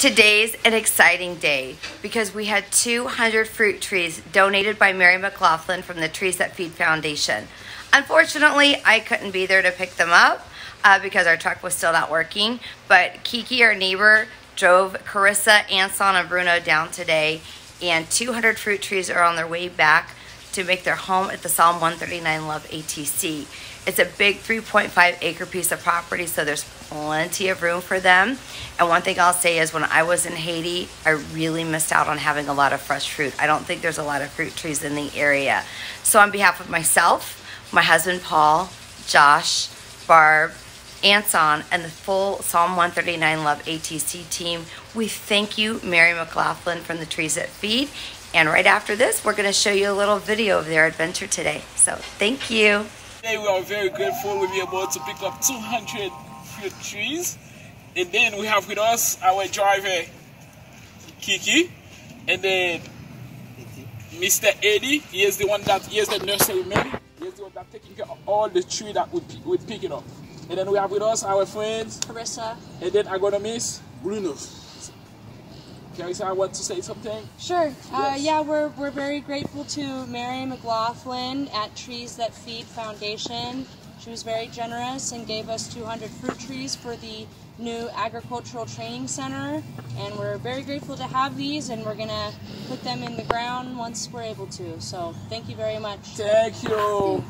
Today's an exciting day because we had 200 fruit trees donated by Mary McLaughlin from the Trees That Feed Foundation. Unfortunately, I couldn't be there to pick them up uh, because our truck was still not working, but Kiki, our neighbor, drove Carissa, Anson, and Brunot down today, and 200 fruit trees are on their way back to make their home at the Psalm 139 Love ATC. It's a big 3.5 acre piece of property, so there's plenty of room for them. And one thing I'll say is when I was in Haiti, I really missed out on having a lot of fresh fruit. I don't think there's a lot of fruit trees in the area. So on behalf of myself, my husband Paul, Josh, Barb, Anson, and the full Psalm 139 Love ATC team, we thank you, Mary McLaughlin from the Trees That Feed. And right after this, we're going to show you a little video of their adventure today. So thank you. Today we are very grateful to be able to pick up 200 fruit trees. And then we have with us our driver, Kiki. And then Mr. Eddie, he is the one that, he is the nursery man. He is the one that taking care of all the tree that we, we pick it up. And then we have with us our friends, Carissa. And then I'm gonna miss Brunot. Carissa, I want to say something. Sure. Uh, yes. Uh, yeah, we're, we're very grateful to Mary McLaughlin at Trees That Feed Foundation. She was very generous and gave us 200 fruit trees for the new agricultural training center. And we're very grateful to have these and we're going to put them in the ground once we're able to. So thank you very much. Thank you.